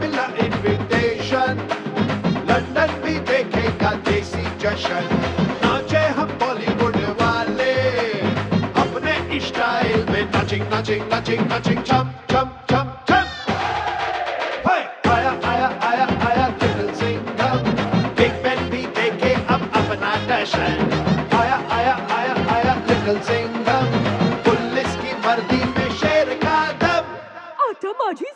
मिला invitation London भी देखेगा देसी जशन नाचे हम बॉलीवुड वाले। अपने स्टाइल में नाचिंग नाचिंग नाचिंग नाचिंग चम चम चम चम आया आया आया आया दिल सिंह बिग बैन भी देखे अब अपना दर्शन। आया आया आया आया लिटिल सिंह पुलिस की वर्दी में शेर का दम। आता माझी